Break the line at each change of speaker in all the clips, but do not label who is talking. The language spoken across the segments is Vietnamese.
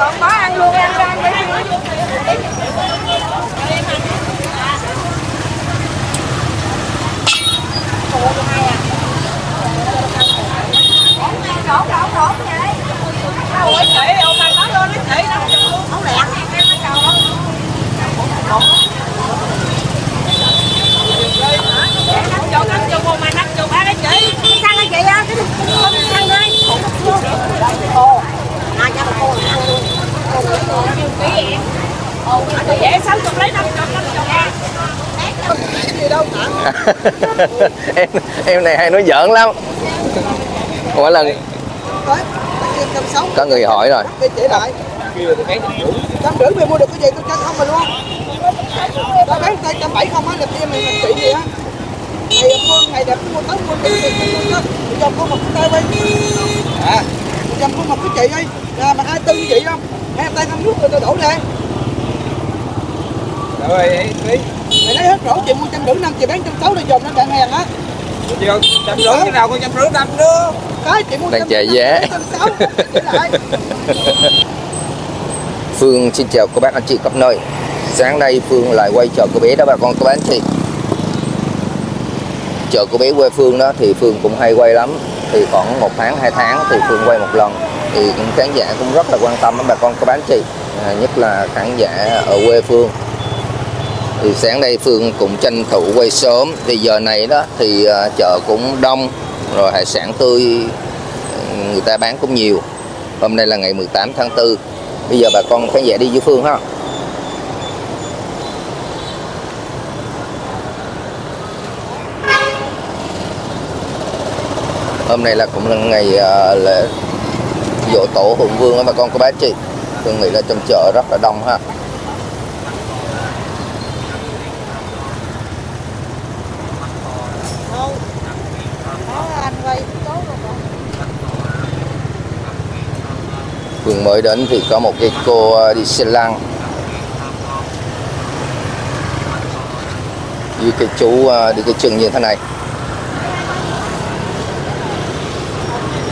còn có ăn luôn ăn ra ăn để Đổ, đổ, đổ vậy. Đâu ấy chị, ông này nói lên nó chị, nó. Không lẹ, em nó cầu năm chục mà năm chục chị sang cái á không sang đây ồ hai trăm cô em dễ lấy năm
em em này hay nói giỡn lắm. Mỗi lần có người hỏi rồi.
Chị lại trăm rưỡi mày mua được cái gì tôi cho không mà luôn tao bán tay trăm bảy không á là em mày chị gì á ngày mua ngày đẹp mua tới mua đi mua dòng con một cái tay đi à trăm con một cái chị đi. Là mà ai tư chị không? Hai tay không nước rồi tôi đổ đây
rồi tí.
Mày lấy hết rổ chị mua trăm rưỡi năm chị bán trăm sáu để dòng nó đạn hàng á.
Vô trăm rưỡi cái nào con trăm rưỡi năm nữa.
Cái chị mua
Đang
trăm
chạy giá.
chị
Phương xin chào các bác anh chị khắp nơi. Sáng nay Phương lại quay chợ cô bé đó bà con các bác anh chị. Chợ cô bé quê Phương đó thì Phương cũng hay quay lắm. Thì khoảng một tháng, hai tháng thì Phương quay một lần thì khán giả cũng rất là quan tâm đến bà con có bác chị à, Nhất là khán giả ở quê Phương. Thì sáng nay Phương cũng tranh thủ quay sớm. Thì giờ này đó thì à, chợ cũng đông rồi hải sản tươi ừ, người ta bán cũng nhiều. Hôm nay là ngày 18 tháng 4 bây giờ bà con khán giả đi với Phương ha. Hôm nay là cũng là ngày uh, lễ dỗ tổ hùng vương á bà con cô bác chị. Phương nghĩ là trong chợ rất là đông ha. Phương mới đến thì có một cái cô ờ, đi xe lăn. Với cái chú ờ, đi cái chân như thế này.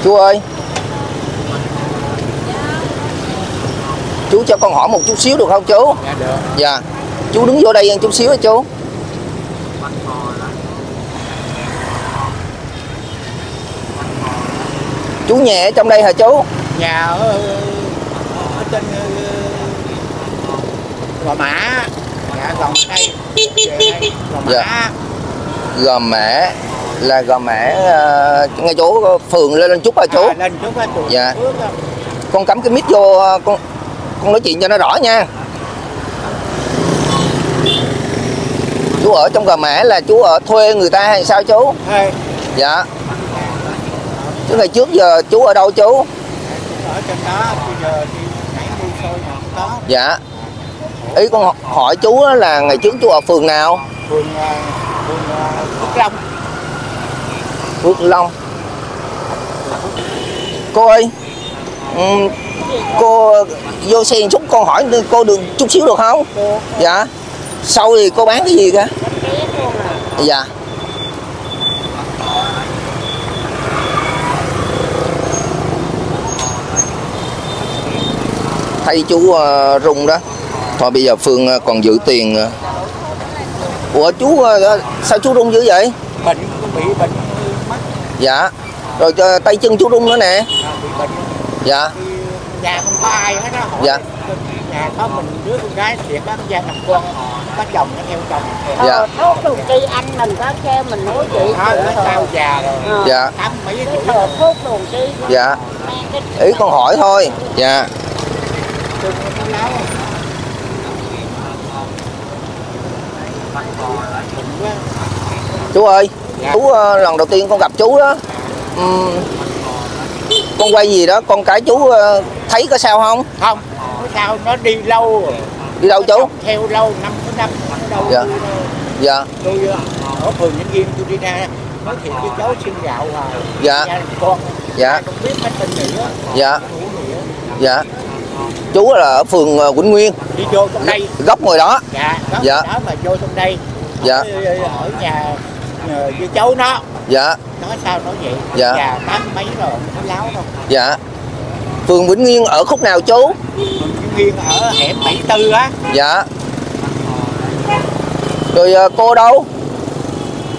Chú ơi chú cho con hỏi một chút xíu được không chú?
Dạ được.
Dạ. Chú đứng vô đây một chút xíu hả chú? Chú nhà ở trong đây hả chú?
Nhà ở, ở trên ờ, gò mã. Dạ đây. Về đây gò mã.
Dạ. gò mã là gò mã uh, ngay chỗ phường lên lên chút hả chú?
À, lên chút á chùa
Dạ. Con cắm cái mic vô ờ, con con nói chuyện cho nó rõ nha. Chú ở trong gò mã là chú ở thuê người ta hay sao chú?
Thôi,
dạ. Chứ ngày trước giờ chú ở đâu chú?
Ở trên đó bây giờ mua xôi mà không có.
Dạ. Ý con hỏi chú là ngày trước chú ở phường nào?
Phường ờ, phường ờ, Phước Long.
Phước Long. Cô ơi ừm, Cô vô xe chút con hỏi cô được chút xíu được không? Dạ. Sau thì cô bán cái gì kìa Dạ. Thấy chú ờ, rung đó. Thôi bây giờ Phương ờ, còn giữ tiền ờ. Ủa chú ờ, sao chú rung dữ vậy?
Bệnh bị bệnh mắt.
Dạ. Rồi cho tay chân chú rung nữa nè.
À,
Dạ
nhà không có ai hết đó hỏi
Dạ.
nhà có mình đứa con gái thiệt đó gia đình con có chồng nó theo chồng.
Dạ.
thuốc đồ chi anh mình có kêu mình nói chị
đó nó sao già rồi.
Ờ.
Dạ.
Tám mấy tuổi
thừa thuốc đồ chi
Dạ. Ý con hỏi thôi. Dạ.
Có
Chú ơi
Dạ.
Chú ờ, lần đầu tiên con gặp chú đó. Ừm, Con quay gì đó? Con cái chú ờ, thấy có sao không?
Không. Nó sao nó đi lâu rồi?
Đi đâu chú?
Theo lâu năm thứ năm đâu
Dạ. Dạ.
Tôi ở phường Vĩnh Nghiêm tôi đi ra nói thiệt với cháu xin gạo hoài.
Dạ.
con.
Dạ.
Không biết mấy tên nghĩa
Dạ.
Ngủ nghĩa
Dạ. Chú là ở phường ờ, Quỳnh Nguyên.
Đi vô trong đây.
Góc ngồi đó.
Dạ đó,
Dạ.
đó mà vô trong đây.
Dạ.
ở, nhà ờ, với cháu nó.
Dạ.
Nói sao nói vậy?
Dạ.
già tám mấy rồi có láo đâu
Dạ. Phường Vĩnh Nguyên ở khúc nào chú?
Phường
Nguyên ở hẻm 74 á.
Dạ. Rồi ờ, cô đâu?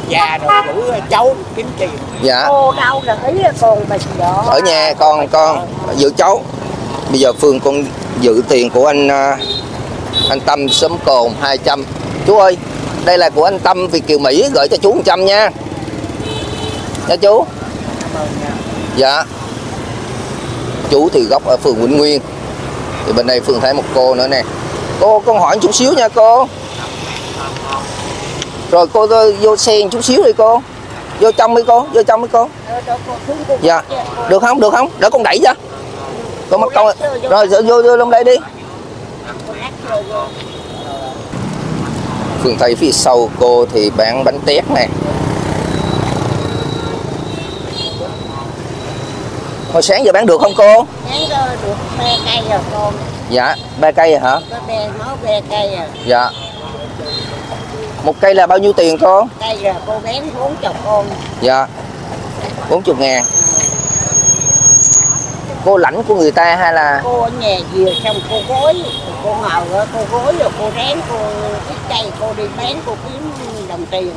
Già rồi rủ cháu kiếm tiền.
Dạ.
Cô đâu gửi còn bà vợ
ở nhà con con giữ cháu. Bây giờ phương con giữ tiền của anh anh tâm sớm cồn 200 chú ơi đây là của anh tâm Việt Kiều Mỹ gửi cho chú 100 nha. Nha chú. Dạ. Chú thì gốc ở phường Vĩnh Nguyên. Thì bên đây phường thấy một cô nữa nè. Cô con hỏi chút xíu nha cô. Rồi cô vô- vô xe chút xíu đi cô. Vô trong đi cô. Vô trong đi cô. Dạ. được không? Được không? Để con đẩy cho. Con mất con rồi vô vô, vô trong đây đi
cô lắc rồi vô.
Phương thấy phía sau cô thì bán bánh tét nè. Hồi sáng giờ bán được không cô?
Đó được bè cây rồi con
Dạ, ba cây à hả?
có bè máu bè cây rồi
Dạ. Một cây là bao nhiêu tiền cô?
cây rồi cô bán bốn chục con
Dạ. 40 ngàn. Cô lãnh của người ta hay là
cô ở nhà vừa xong cô gối cô ngồi cô gối rồi cô ráng cô ít cây cô đi bán cô kiếm đồng tiền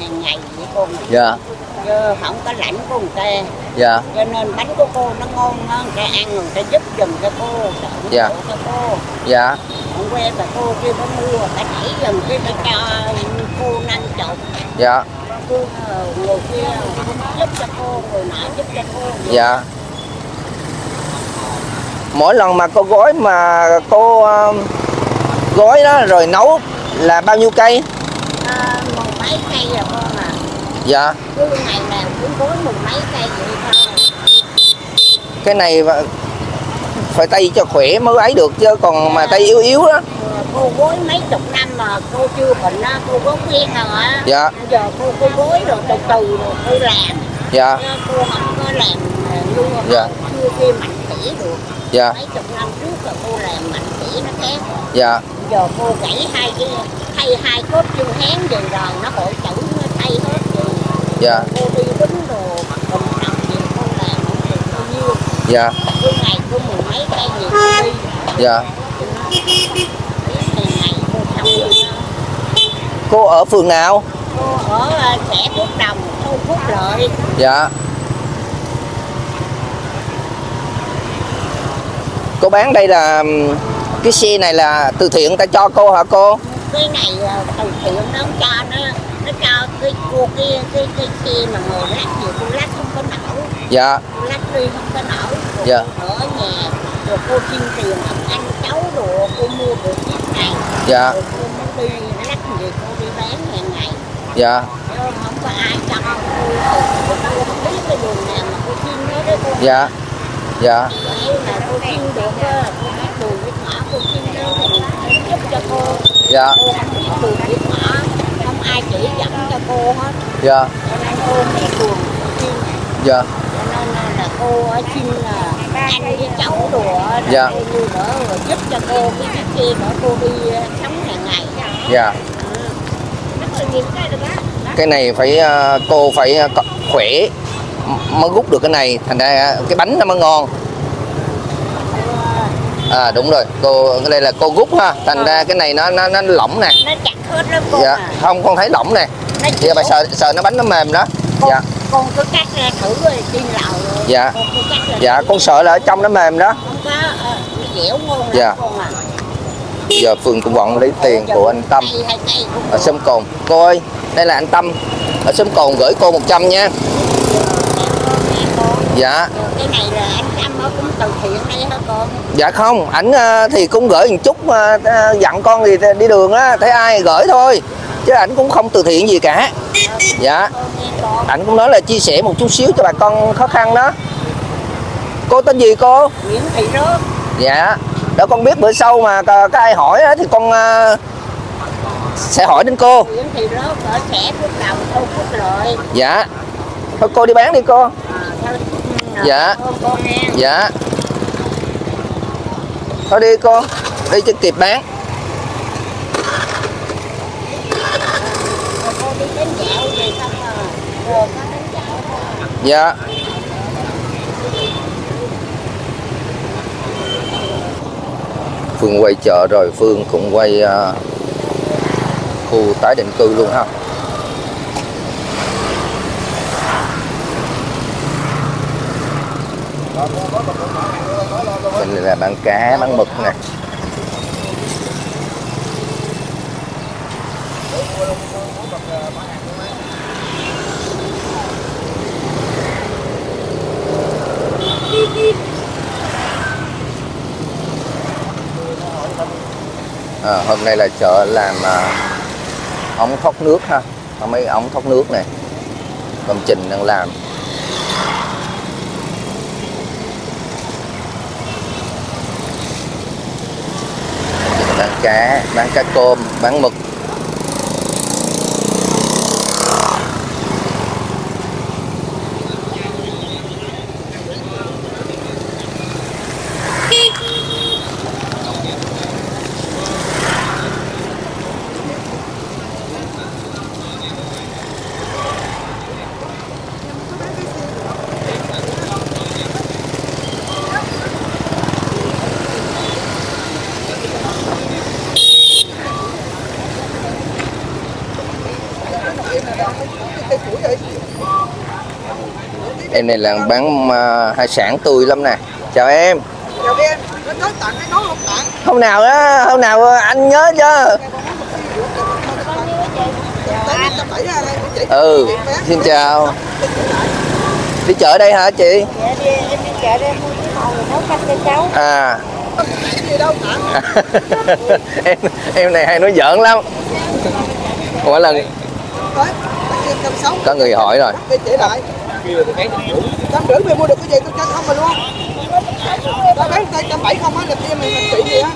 hàng ngày với con
Dạ,
chứ không có lãnh của người ta.
Dạ,
cho nên bánh của cô nó ngon người ta ăn người ta giúp giùm cho cô nó
Dạ.
cho cô.
Dạ,
hôm qua bà cô kia có mua bà đẩy giùm cái bà cho cô năm chục
dạ,
cô ờ, người kia giúp cho cô người nọ giúp cho cô.
Dạ Mỗi lần mà cô gói mà cô ờ, gói đó rồi nấu là bao nhiêu cây?
à, mười mấy cây rồi con à
Dạ.
Cứ ngày nào cũng gối mười mấy cây vậy thôi.
Cái này phải- tay cho khỏe mới ấy được chứ còn mà tay yếu yếu đó.
Ờ, cô gối mấy chục năm mà cô chưa bệnh á cô có quen rồi á
Dạ.
giờ cô cô gối rồi từ từ rồi cô làm.
Dạ.
Cô không có làm ờ, luôn
Dạ.
chưa kia mạnh tỉ được
dạ.
Mấy chục năm trước là cô làm mạnh tỉ nó khác
dạ.
Giờ cô gãy hai cái thay hai cốt chân hán gì rồi nó hội tử nó thay hết rồi.
Dạ.
Cô đi đứng đồ mặt bình trọng gì cô làm không được bao nhiêu?
Dạ.
Cứ ngày cứ mười mấy cây gì cô đi.
Dạ.
Cô
cô ở phường nào?
Cô ở ờ, trẻ phúc đồng thu phúc lợi.
Dạ cô bán đây là cái xe này là từ thiện ta cho cô hả cô?
Cái này ờ, từ thiện nó không cho nó nó cho cái cô kia cái cái kia mà ngồi lắc gì cô lắc không có nổi.
Dạ.
Lắc đi không có nổi rồi
Dạ.
ở nhà rồi cô xin tiền ông anh cháu đồ cô mua được chiếc này.
Dạ.
Rồi cô mới đi lắc gì cô đi bán hàng ngày
dạ.
Chứ không có ai cho cô cô không biết cái đường nào mà cô xin nó đấy cô.
Dạ dạ. Dạ.
Không ai chỉ dẫn cho cô hết
dạ.
Cho nên cô
dạ.
Cho nên là- cô xin là anh với cháu
Dạ.
cô đỡ rồi giúp cho cô cái cái kia cô đi sống hàng ngày
dạ.
Cái
này phải à, cô phải à, khỏe mới rút được cái này. Thành ra à, cái bánh nó mới ngon à đúng rồi. Cô đây là cô rút ha. Thành ra cái này nó nó nó lỏng nè.
Nó chặt hết đó cô
dạ.
à.
Không con thấy lỏng nè.
Nó
giờ bà sợ sợ nó bánh nó mềm đó.
Con,
dạ.
con cứ cắt ra thử rồi xin lậu rồi
Dạ.
con cứ cắt ra
dạ
thử.
con sợ là ở trong nó mềm đó.
Không có ờ, nó dẻo ngon lắm
Dạ.
con à.
Giờ phương cũng vẫn lấy tiền của anh tâm. ở sông cồn. Cô ơi đây là anh tâm. Ở sông cồn gửi cô 100 nha.
Dạ,
dạ.
Cái này là cũng từ thiện đây hả con?
Dạ không ảnh ờ, thì cũng gửi một chút ờ, ờ, dặn con thì đi đường á thấy ai gửi thôi. Chứ ảnh cũng không từ thiện gì cả. Dạ. Ảnh cũng nói là chia sẻ một chút xíu cho bà con khó khăn đó. Cô tên gì cô?
Nguyễn Thị Rớt.
Dạ. Để con biết bữa sau mà có, có ai hỏi á, thì con sẽ hỏi đến cô.
Nguyễn Thị Rớt ở trẻ Phước Đồng Phước Lợi.
Dạ. Thôi cô đi bán đi cô.
À,
Dạ. dạ. Thôi đi con, đi cho kịp bán. Dạ. Phương quay chợ rồi Phương cũng quay uh, khu tái định cư luôn ha. Bên này là bán cá, bán mực nè. À, hôm nay là chợ làm à, ống thoát nước ha. Có mấy ống thoát nước này. Công trình đang làm. Cá bán cá cơm bán mực. Em này là bán à, hải sản tươi lắm nè. Chào em.
Chào em nó nói tặng hay nói không tặng.
Hôm nào á hôm nào anh nhớ chứ?
Chị
ừ xin chào. Đi chợ đây hả chị?
Dạ đi, em đi chợ đây mua cái rồi nấu canh cho cháu.
À. Em em này hay nói giỡn lắm. Mỗi lần có người hỏi rồi
chị lại trăm rưỡi mày mua được cái gì tôi cho không mà luôn tao bán tay trăm bảy không á là em mày mình chị gì á.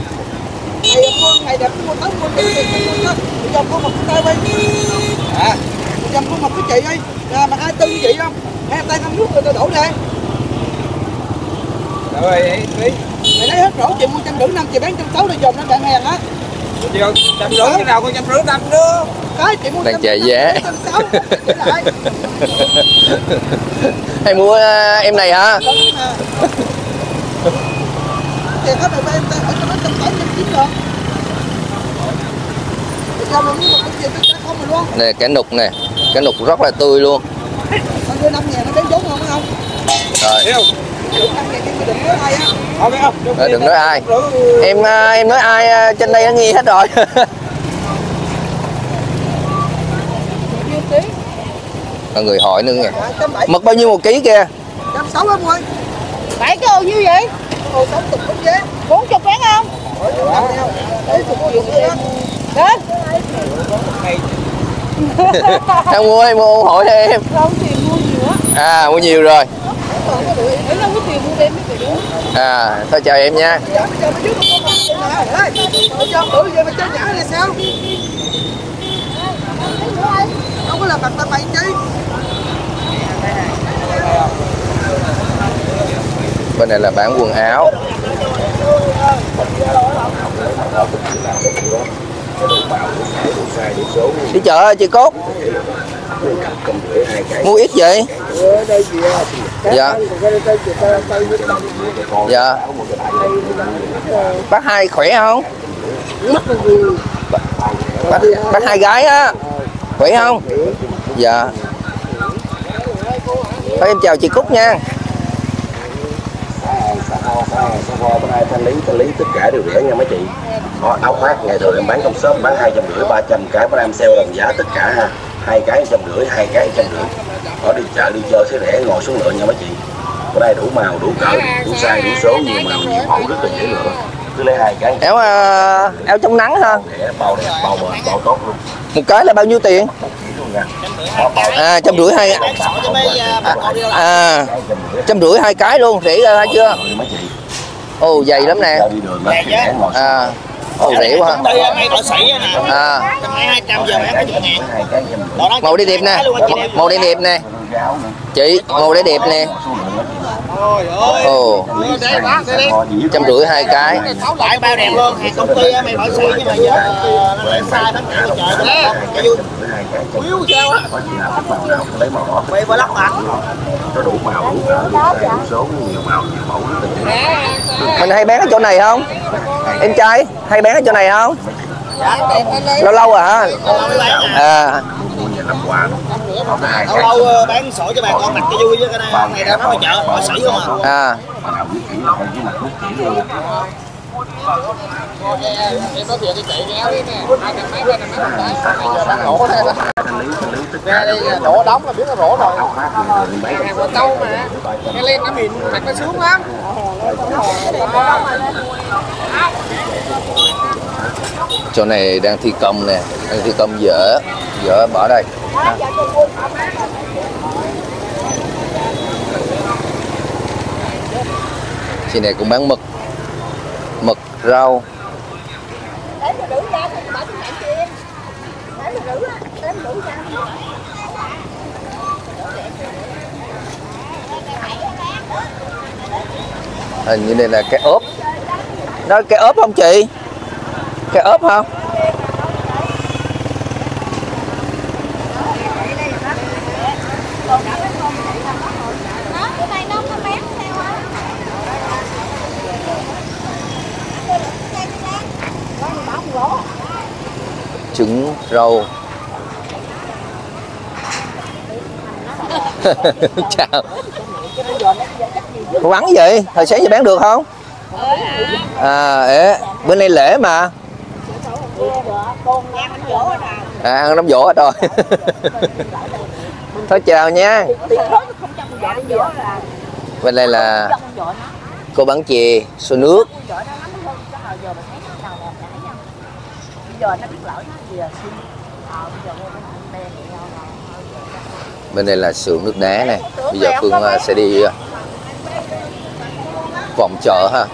Ngày mua ngày đẹp mua tới mua cái gì mua có một cái tay đi. À giờ có một cái chị đi. À, mà hai tư như vậy không hai tay không nước rồi tôi đổ ra.
Rồi đi
mày lấy hết rổ chị mua trăm rưỡi năm chị bán trăm sáu là dồn nó bạn hàng á.
Chưa? Trăm rưỡi cái nào có trăm rưỡi năm nữa
cái chị mua
Đang chạy giá. hay mua à, em này hả?
Hết rồi em ở trăm bảy trăm chín rồi.
Nè cái nục nè. Cái nục rất là tươi luôn. Rồi.
Đừng nói ai
Ờ, ai. em em nói ai trên đây nó nghi hết rồi
Nhiêu ký?
Mọi người hỏi nữa. Nha
Dạ, bảy,
mực bao nhiêu một ký kia?
Trăm sáu em ơi.
bảy cái hồ nhiêu vậy?
Chục không vé.
bốn chục bán không? Đến.
Em mua em mua hỏi cho em.
Không tiền mua nhiều á.
À mua nhiều rồi.
Có
à thôi chào em nha
Dạ, bây giờ mới trước một con mặt nè. Ê, Bây giờ bữa giờ mà chơi nhã là sao? Không có làm
bên này là bán quần áo. Đi chợ chị cốt. Mua ít vậy? Dạ. Dạ. Bác hai khỏe không? Bác, bác hai gái á khỏe không? Dạ. Thôi em chào chị cúc nha.
Bữa nay thanh lý thanh lý tất cả đều rẻ nha mấy chị có áo khoác ngày thường em bán trong shop bán hai trăm rưỡi, ba trăm cái, bữa nay em sale đồng giá tất cả ha. Hai cái trăm rưỡi, hai cái trăm rưỡi. Có đi chợ, đi chơi sẽ rẻ, ngồi xuống lựa nha mấy chị. Bữa nay đủ màu, đủ cỡ, đủ size, đủ số, nhiều màu, nhiều mẫu rất là dễ lựa cứ lấy hai cái.
Áo à, áo chống nắng ha
bao đẹp bao bền bao tốt luôn.
Một cái là bao nhiêu tiền? À trăm rưỡi hai à trăm rưỡi hai cái luôn rẻ ra chưa? Ồ dày lắm nè.
Đi
à ồ rẻ quá. Ha. À. Màu đen đẹp nè. Màu đen đẹp nè chị màu đấy đẹp nè ồ trăm rưỡi hai cái
Tháo lại bao đẹp luôn. Hàng công ty mày mở xị nhưng mà giờ nó sai hết trời trời. Nè, cái vui.
hai cái trăm
Yếu sao á. Mày phải lắp mặt.
có đủ màu số nhiều màu nhiều mẫu nó
mình hay bán ở chỗ này không em trai hay bán ở chỗ này không lâu lâu rồi hả à
mua nhà làm quà có cái hai
Lâu lâu ờ, bán sổ cho bà con mặc cho vui chứ cái này này đang nói ngoài chợ, họ sỉ không à.
à
mặt
Đổ đóng là biết nó rổ rồi.
bán
Hàng của câu mà. Cái lên nó mịn, mặt nó sướng lắm
chỗ này đang thi công nè, đang thi công dở dở, bỏ đây. À. chị này cũng bán mực mực rau. Hình như đây là cái ốp. Đó, cái ốp không chị? Cái ốp không?
Này nó á.
trứng rau. Chào. Có vậy hồi sáng giờ bán được không? À ế, bữa nay lễ mà à ăn đám dỗ rồi. Thôi chào nha. Bên đây là cô bán chè xô nước.
À
bên đây là sườn nước đá này. Bây giờ phương ờ, sẽ đi vòng chợ ha.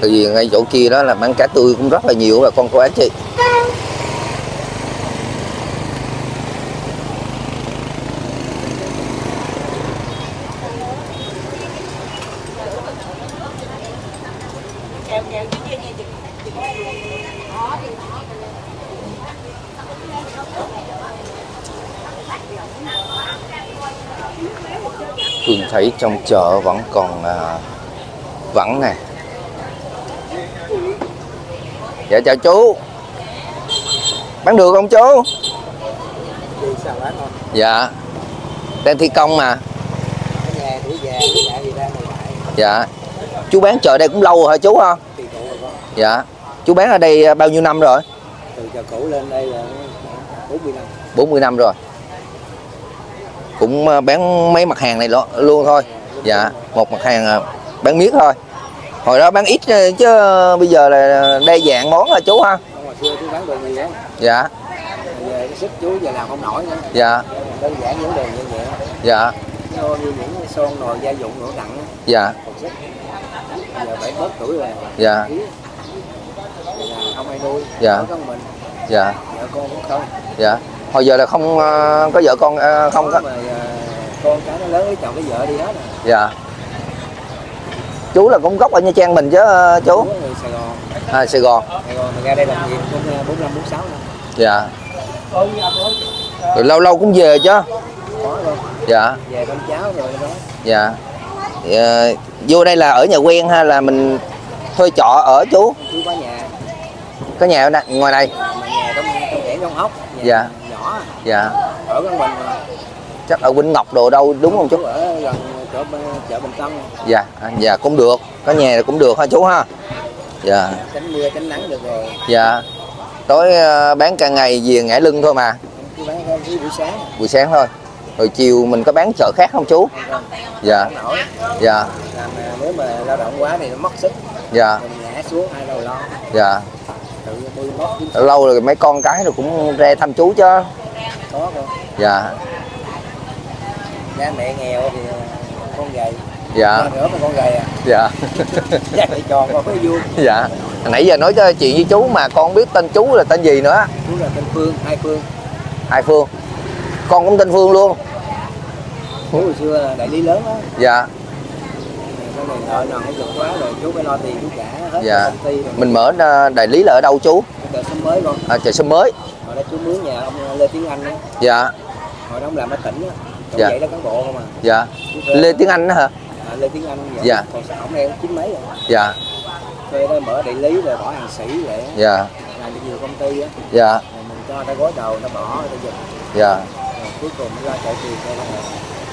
Tại vì ngay chỗ kia đó là bán cá tươi cũng rất là nhiều bà con cô anh chị thấy trong chợ vẫn còn à, vắng nè Dạ chào chú Bán được không chú? Dạ Đang thi công mà. Dạ Chú bán chợ đây cũng lâu rồi hả chú ha? Dạ Chú bán ở đây bao nhiêu năm rồi?
Từ chợ cũ lên đây là 40 năm.
40 năm rồi Cũng à, bán mấy mặt hàng này luôn thôi Dạ Một mặt hàng à, bán miết thôi Hồi đó bán ít à, chứ bây giờ là đa dạng món rồi chú ha
xưa chú bán đồ nhiều lắm.
Dạ
Giờ cái sức chú giờ làm không nổi nữa.
Dạ
Đơn giản những đồ nhẹ nhẹ.
Dạ
Như như những son nồi gia dụng nổi nặng á,
Dạ.
Giờ bảy mốt tuổi rồi.
Dạ
không ai nuôi.
Dạ.
Có con mình,
Dạ
vợ con cũng không.
Dạ Hồi giờ là không à, có vợ con à, không có
Mà giờ con cái nó lớn lấy chồng cái vợ đi hết rồi.
Dạ Chú là cũng gốc ở Nha Trang mình chứ à, chú
người Sài Gòn.
à, Sài Gòn
Sài Gòn mình ra đây làm việc cũng 45 46 năm.
Dạ Rồi lâu lâu cũng về chứ
Có luôn.
Dạ
Về con cháu rồi đó.
Dạ Ờ, Vô đây là ở nhà quen hay là mình thuê trọ ở chú
Chú có nhà
Có nhà ở ngoài này
mà nhà trong trong kẻ trong hốc.
Dạ.
Nhỏ à.
Dạ.
Ở con mình.
Chắc ở Vĩnh Ngọc đồ đâu đúng không chú?
Ở gần chỗ chợ Bình Tân.
Dạ à, Dạ cũng được. Có nhà cũng được ha chú ha? Dạ.
Tránh mưa tránh nắng được rồi.
Dạ. Tối ờ, bán cả ngày về ngã lưng thôi mà.
Chú bán buổi sáng.
Buổi sáng thôi. Rồi chiều mình có bán chợ khác không chú? Dạ
không. Nổi.
Dạ.
Làm à, nếu mà lao động quá thì nó mất sức.
Dạ.
Mình ngã xuống hai đầu lo.
Dạ Lâu rồi mấy con cái rồi cũng ra thăm chú chứ.
Có
Dạ.
Cha mẹ nghèo thì à, con gầy.
Dạ.
Con nữa mà con gầy à?
Dạ.
Cha mẹ tròn con mới vui.
Dạ. Nãy giờ nói cho chuyện với chú mà con biết tên chú là tên gì nữa?
Chú là tên Phương hai Phương.
Hai Phương. Con cũng tên Phương luôn.
Chú hồi xưa là đại lý lớn á.
Dạ
này nợ nần hay giật quá rồi chú phải lo tiền chú trả hết
Dạ.
cho công ty rồi.
Mình mở ờ, đại lý là ở đâu chú?
Chợ sớm mới con
à, chợ sớm mới.
Hồi đó chú mướn nhà ông Lê Tiến Anh á.
Dạ.
Hồi đó ông làm ở tỉnh á.
Dạ.
vậy đó cán bộ không à.
Dạ. Lê tiếng anh đó hả?
À, Lê Tiến Anh vậy.
Dạ.
còn ổng đây chín mấy rồi.
Dạ.
Thuê đó mở đại lý rồi bỏ hàng sĩ á.
dạ.
Làm cho nhiều công ty á.
Dạ.
Rồi mình cho ta gối đầu ta bỏ ta giật.
Dạ.
Rồi cuối cùng mới ra chạy tiền cho nó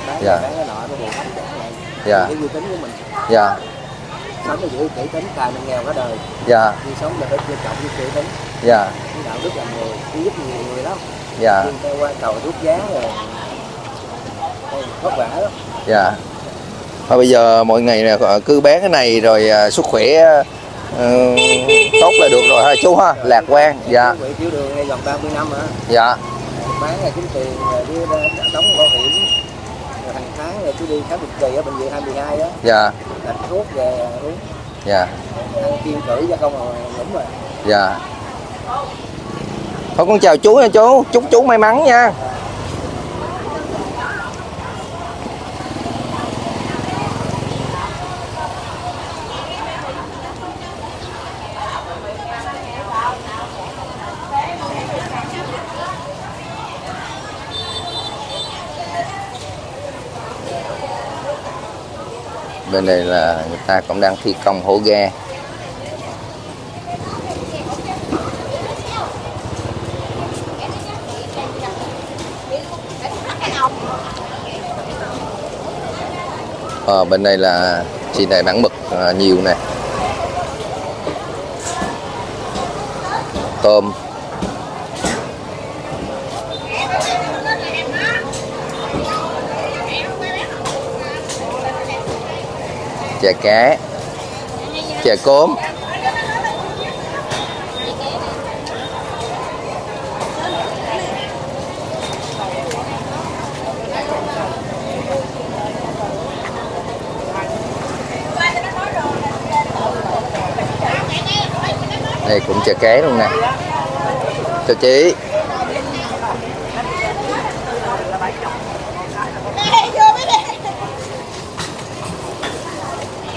bán
Dạ.
bán cái nọ nó hết lại
Dạ.
cái uy tín của mình.
Dạ.
Sống là giữ kỹ tính tài mình nghèo cả đời.
Dạ.
Khi sống là phải trân trọng với kỹ tính.
Dạ.
Cái đạo đức làm người đi giúp nhiều người lắm.
Dạ.
Nhưng ta qua cầu rút giá rồi vất vả lắm.
Dạ. Thôi bây giờ mỗi ngày nè cứ bán cái này rồi à, sức khỏe ờ, tốt là được rồi ha chú ha lạc quan. Dạ.
tiểu đường này gần 30 năm hả?
Dạ.
Bán là kiếm tiền rồi đóng bảo hiểm rồi hàng tháng rồi cứ đi khám định kỳ ở bệnh viện 22 á.
Dạ.
Đặt thuốc về uống.
Dạ.
Ăn kiêng cử cho không mà ngủm rồi
dạ. Thôi con chào chú nha chú. Chúc chú may mắn nha bên đây là người ta cũng đang thi công hố ga Ờ, bên đây là chị này bán mực ờ, nhiều nè tôm. Chè cá. Chè cốm. Đây cũng chè cá luôn nè. Chào chị.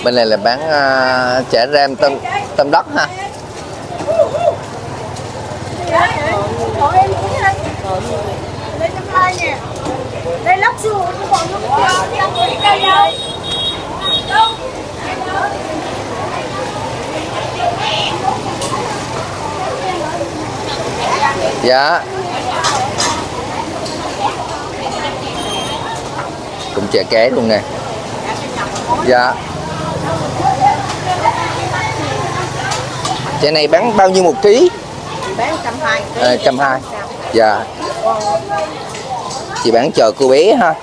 Bên này là bán uh, chả ram tâm tâm đất ha.
Đây. Lóc xương của bọn
dạ. Cũng chè ké luôn nè. Dạ. Chả này bán bao nhiêu một ký?
Bán trăm hai.
à, trăm hai. Dạ. Chị bán chờ cô bé ha.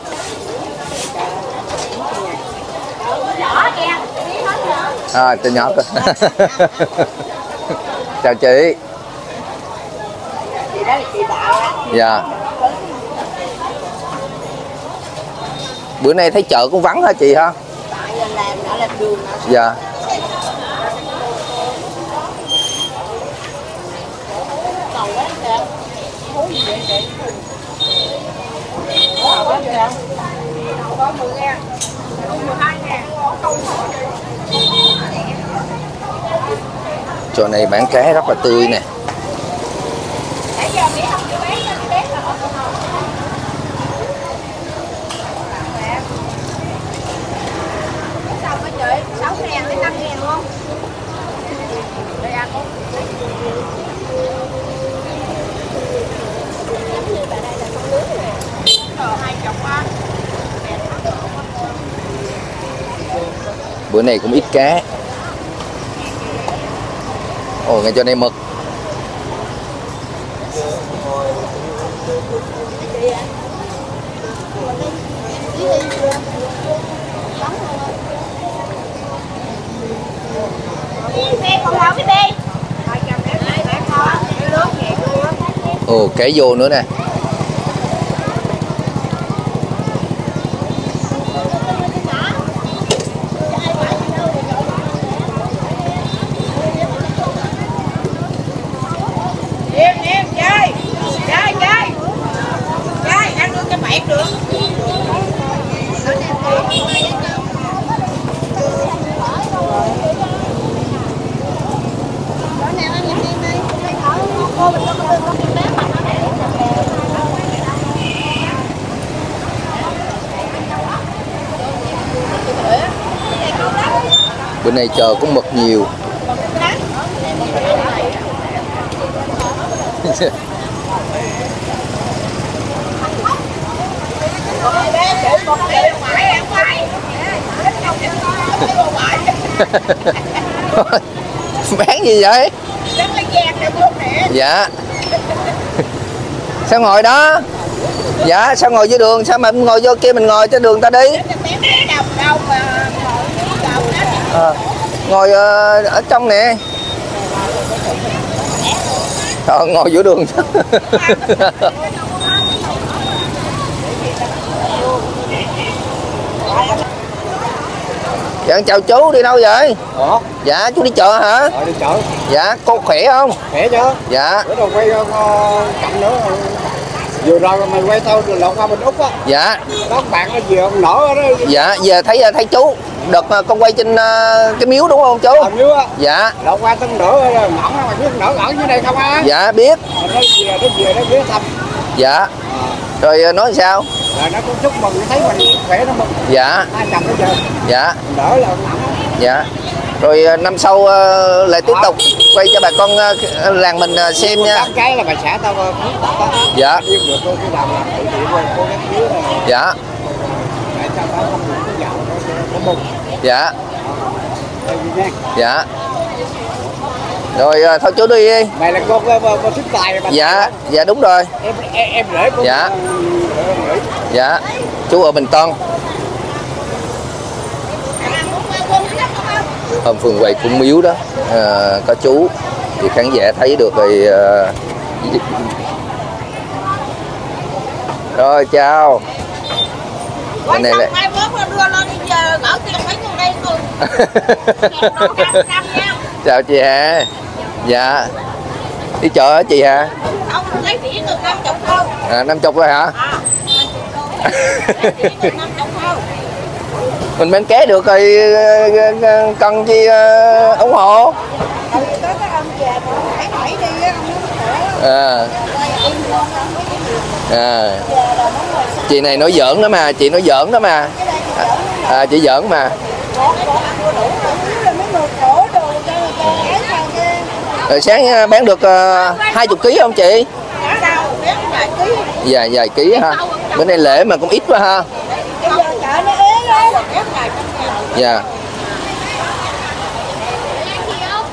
À từ nhỏ cơ. Chào chị. Dạ. Bữa nay thấy chợ cũng vắng hả chị ha? Dạ
Cầu quá kìa. Gì vậy chị? Có. Có 10 ngàn. Có 12 ngàn.
chỗ này bán cá rất là tươi nè
Nãy giờ nghĩ không đi bán cho đi bán là không có Sao có chị? 6 ngàn đến 5 ngàn luôn Đây ăn không? Rồi hai chục á
bữa này cũng ít cá. Ồ ngay cho đây mực. Ồ cá vô nữa nè
Em em chơi Chơi chơi Chơi ăn luôn cho bạn được
này chờ cũng mực nhiều. Bán gì vậy? Dạ. Sao ngồi đó? Dạ sao ngồi dưới đường? Sao mà ngồi vô kia mình ngồi trên đường ta đi? À, ngồi ờ, ở trong nè Ờ, ngồi giữa đường dạ chào chú đi đâu vậy
Ủa?
dạ chú đi chợ hả
Rồi đi chợ,
dạ cô khỏe không
khỏe chứ?
dạ
Bữa đầu quay uh, cạnh nữa. Vừa rồi mày quay tao lộn qua bên Úc á.
dạ
Đó bạn nó vừa ông đó.
dạ giờ thấy thấy chú đợt ờ, con quay trên ờ, cái miếu đúng không chú?
Làm nhiêu á.
dạ.
Lộn qua tao nở ngỏng mày biết nở ở dưới đây không á?
dạ biết.
Nó về nó về nó ghé thăm.
dạ. Rồi ờ, nói sao?
Rồi nó cũng chúc mừng thấy mình khỏe nó mừng.
dạ.
Hai chồng nó giờ
dạ.
Đỡ là ngỏng.
dạ. Rồi ờ, năm sau ờ, lại tiếp tục quay cho bà con ờ, làng mình ờ, xem nha.
Cái là bà xã tao uh.
Dạ. Dạ dạ dạ rồi ờ, thôi chú đi đi
Mày là con con, con thích tài mà.
dạ dạ đúng rồi
Em em, em rể con.
Dạ.
Rể.
dạ chú ở bình tân hôm phường quầy cũng miếu đó ờ, có chú thì khán giả thấy được rồi ờ, rồi chào
Quay
này lại
mai mốt đưa lên đi giờ gỡ tiền mấy người đây người
chào chị Hà. Dạ. Đi chợ hả chị Hà?
Không lấy đĩa được năm chục thôi.
À, năm chục rồi hả?
À thôi.
Mình bán ké được rồi ờ, ờ, cần chi ờ, ủng hộ?
Ừ,
à, à. chị này nói giỡn đó mà chị nói giỡn đó mà. À, chị giỡn mà.
Rồi
sáng à, bán được à, hai chục ký không chị?
Dạ, dài dài ký
ha. Bữa nay lễ mà cũng ít quá ha. Dạ.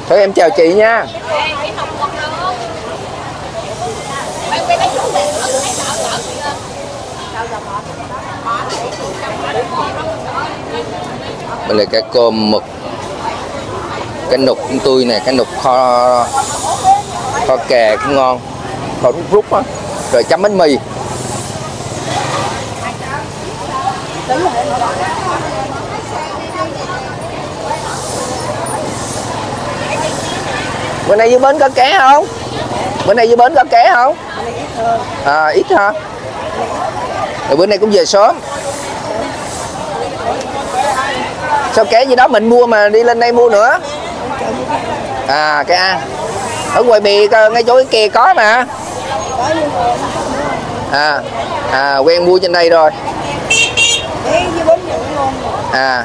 Thôi em chào chị nha. Dạ. Đây là cái cơm mực, cái nục cũng tươi nè, cái nục kho kho kè cũng ngon. Kho rút rút á. Rồi chấm bánh mì. Bữa nay dưới bến có ké không? Bữa nay dưới bến có ké không? À ít hả? Rồi bữa nay cũng về sớm. Sao ké gì đó mình mua mà đi lên đây mua nữa? À cái ăn ở ngoài bì coi, ngay chỗ cái kia có mà. À à quen mua trên đây rồi. À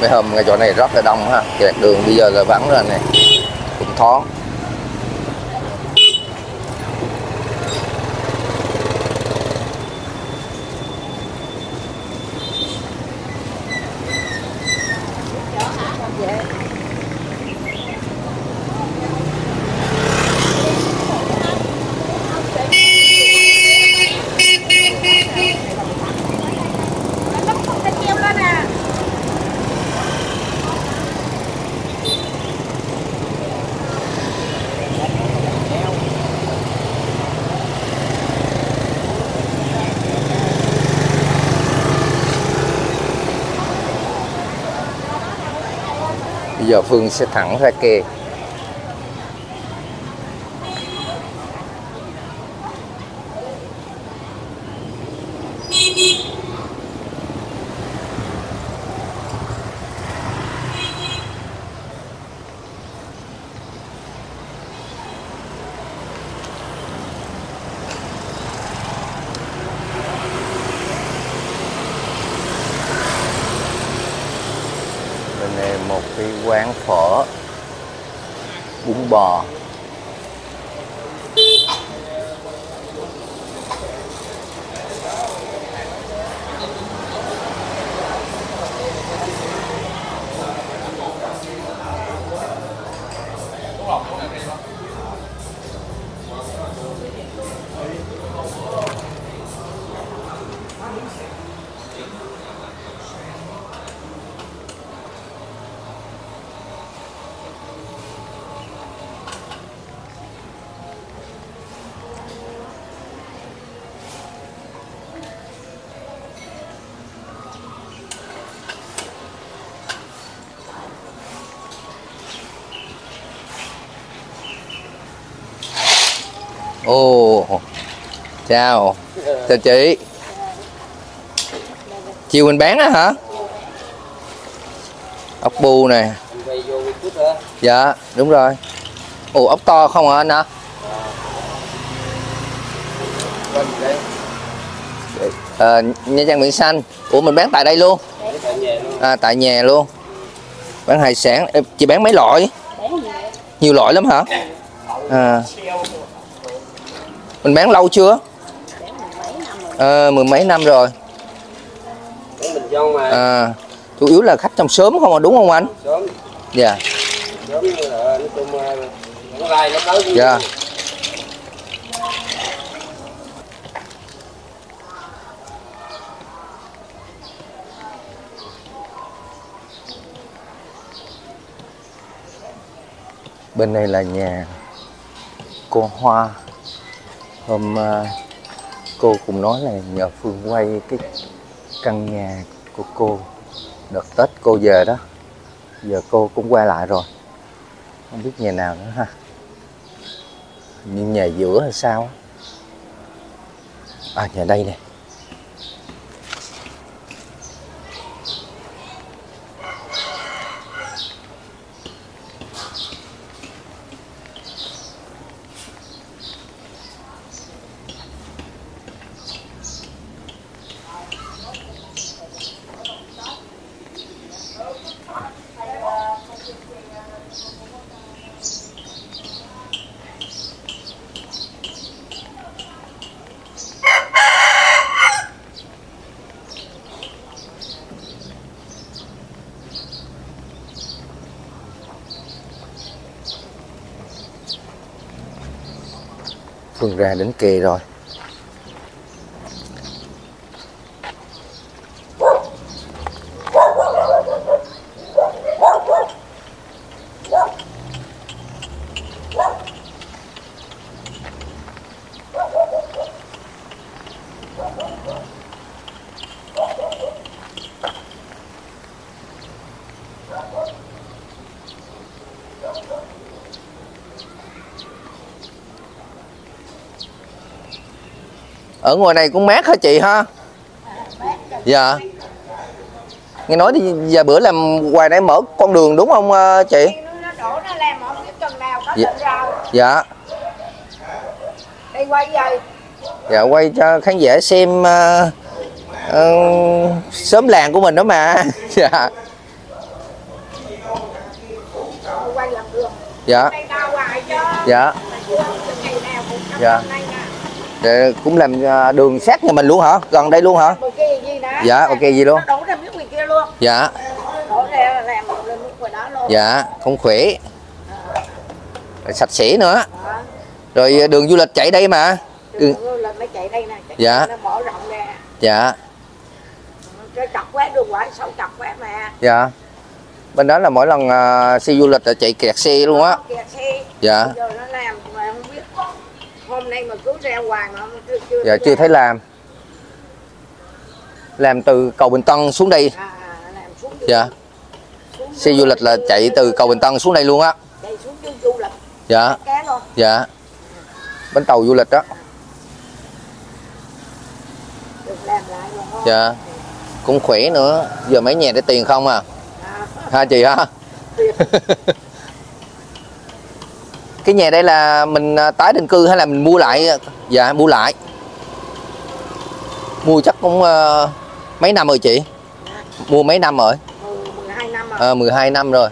mấy hôm ngay chỗ này rất là đông ha. Kẹt đường bây giờ là vắng rồi này. Cũng thoáng bây giờ phương sẽ thẳng ra kề. Gracias. Ồ, chào, chào chị. Chiều mình bán á hả? Ốc bu nè. Dạ, đúng rồi. Ồ, ốc to không hả anh hả? À, Nha Trang Biển Xanh. Ủa mình bán tại đây luôn? À, tại nhà luôn. Bán hải sản. Chị bán mấy loại? Nhiều loại lắm hả? À. Mình bán lâu chưa? Ờ, mười mấy năm rồi. À, chủ yếu là khách trong sớm không à, đúng không anh? Dạ. Dạ. Bên này là nhà cô Hoa. Hôm à, cô cũng nói là nhờ Phương quay cái căn nhà của cô. Đợt Tết cô về đó. Giờ cô cũng quay lại rồi. Không biết nhà nào nữa ha. Nhưng nhà giữa hay sao à nhà đây nè. Phương ra đến kề rồi. Ở ngoài này cũng mát hả chị ha? Dạ. Nghe nói thì giờ bữa làm ngoài đây mở con đường đúng không ờ, chị? Dạ. dạ.
Đi quay về.
Dạ quay cho khán giả xem ờ, ờ, sớm làng của mình đó mà. Dạ. Dạ. Dạ. Dạ. Để cũng làm ờ, đường sát nhà mình luôn hả? Gần đây luôn hả? Dạ, ok gì luôn. dạ.
Luôn.
Dạ không khỏe. Rồi sạch sẽ nữa.
Đó.
rồi ờ, đường du lịch chạy đây mà. Đường
chạy đây nè chạy
Dạ.
mở rộng
dạ.
Cho chọc quá đường quá sâu chọc quá mà.
Dạ. Bên đó là mỗi lần ờ, xe du lịch là chạy kẹt xe luôn á. Dạ.
Giờ nó làm mà không biết hôm nay mà cứ ra hoài mà chưa chưa
dạ chưa thấy làm. Làm từ cầu Bình Tân xuống đây.
À, làm xuống
dạ.
Xuống
xe du lịch là chạy từ cầu Bình Tân xuống đây luôn á. Dạ. Dạ. Bến tàu du lịch đó dạ. Cũng khỏe nữa. Giờ mấy nhà để tiền không à?
À,
ha chị ha cái nhà đây là mình à, tái định cư hay là mình mua lại? Dạ mua lại. Mua chắc cũng ờ, mấy năm rồi chị? Mua mấy năm rồi?
Mười- 12 năm rồi
à, 12 năm rồi.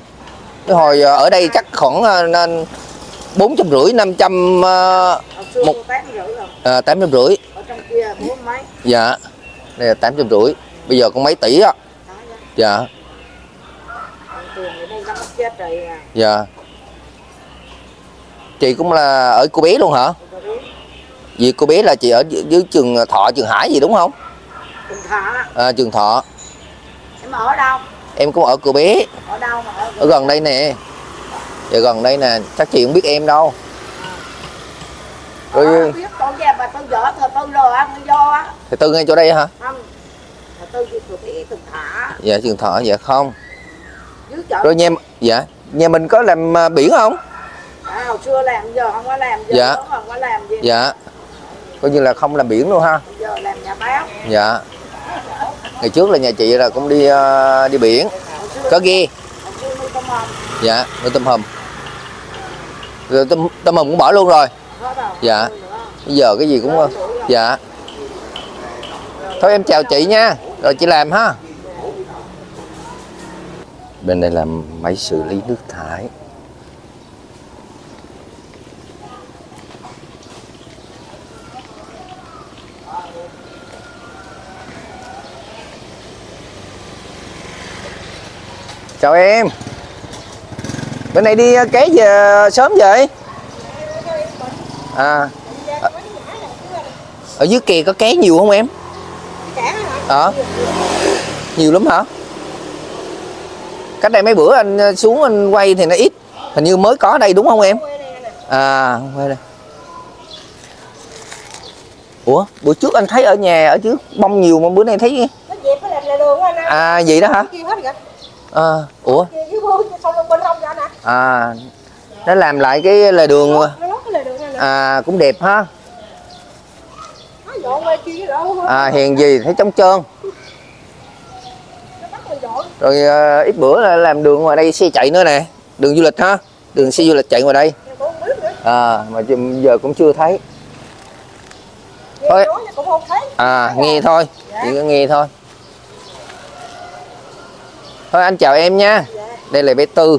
Cái hồi ờ, ở đây chắc khoảng nên bốn trăm rưỡi năm trăm Một-
tám
trăm rưỡi dạ đây là tám trăm rưỡi. Bây giờ cũng mấy tỷ á.
Dạ.
dạ
Tiền ở đây nó mất chết rồi à.
dạ chị cũng là ở cô bé luôn hả? Vì cô bé là chị ở dưới, trường thọ trường hải gì đúng không?
Bình thọ.
à, trường thọ.
Em ở đâu?
em cũng ở cô bé.
Ở đâu mà ở
ở gần đây nè. Dạ gần đây nè. Chắc chị không biết em đâu.
Ờ,
rồi
biết con về mà tôi vợ tôi rồi á, tôi vô á.
thì tư ngay chỗ đây hả?
Không. Tôi tôi biết từng thả.
dạ trường thọ dạ không. Rồi nhà dạ. Nhà mình có làm à, biển không
Hồi xưa làm giờ không có làm giờ
Dạ.
không có làm gì.
dạ coi như là không làm biển luôn ha
giờ làm nhà báo.
dạ ngày trước là nhà chị là cũng đi à, đi biển có ghe
hùm.
dạ nuôi tôm hùm rồi tôm tôm hùm cũng bỏ luôn rồi. Dạ. Bây giờ cái gì cũng dạ thôi em chào chị nha rồi chị làm ha bên đây là máy xử lý nước thải chào em. Bên này đi ké về sớm vậy? À. Ở- dưới kia có ké nhiều không em? Ờ. Nhiều lắm hả? Cách đây mấy bữa anh ờ, xuống anh quay thì nó ít. Hình như mới có đây đúng không em? À quay đây. Ủa bữa trước anh thấy ở nhà ở trước bông nhiều mà bữa nay thấy à vậy đó hả
Kìa.
à, ủa à nó làm lại cái lề đường à cũng đẹp ha. À hiền gì thấy trống trơn. Rồi ờ, ít bữa là làm đường ngoài đây xe chạy nữa nè. Đường du lịch ha. Đường xe du lịch chạy ngoài đây. À mà giờ cũng chưa thấy. Thôi. à nghe thôi. Chỉ có nghe thôi thôi anh chào em nha. Đây là bé tư.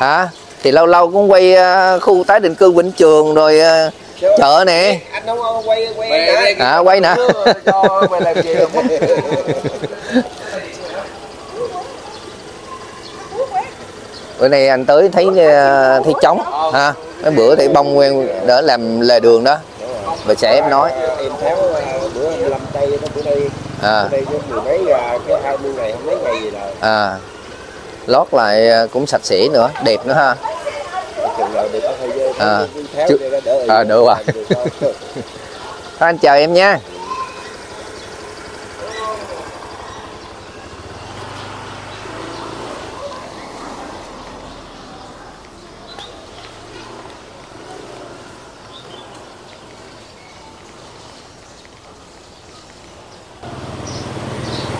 Hả? Thì lâu lâu cũng quay ờ, khu tái định cư Vĩnh Trường rồi ờ, chợ nè.
Anh không quay quay
Quay-
à quay nè. Bữa nay anh tới thấy ờ, thấy trống ha mấy bữa thấy bông quen đỡ làm lề đường đó. Bà xã em nói
tay nó bữa nay
à.
bữa nay mười mấy à, cái hai mươi ngày không mấy ngày gì rồi.
À. Lót lại ờ, cũng sạch sẽ nữa đẹp nữa ha. À, chứ-
đỡ
à, được rồi. Thôi anh chào em nha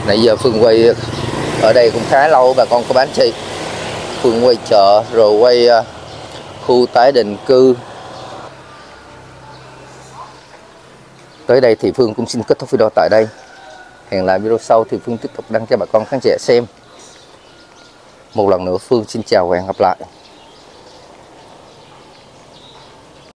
nãy giờ Phương quay ở đây cũng khá lâu bà con có bán chị. Phương quay chợ, rồi quay à, khu tái định cư. Tới đây thì Phương cũng xin kết thúc video tại đây. Hẹn lại video sau thì Phương tiếp tục đăng cho bà con khán giả xem. Một lần nữa Phương xin chào và hẹn gặp lại.